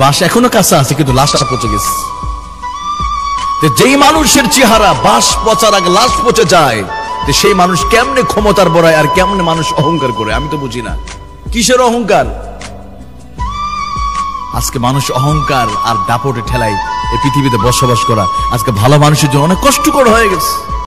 বাস এখনও কাঁচা আছে, কিন্তু লাশটা পচে গেছে। যেই মানুষের চেহারা বাস পচার আগে লাশ পচে যায় সেই মানুষ কেমনে ক্ষমতার বড়ায় আর কেমনে মানুষ অহংকার করে, আমি তো বুঝি না। কিসের অহংকার? আজকে মানুষ অহংকার আর দাপটে ঠেলাই এই পৃথিবীতে বসবাস করা, আজকে ভালো মানুষের জন্য অনেক কষ্টকর হয়ে গেছে।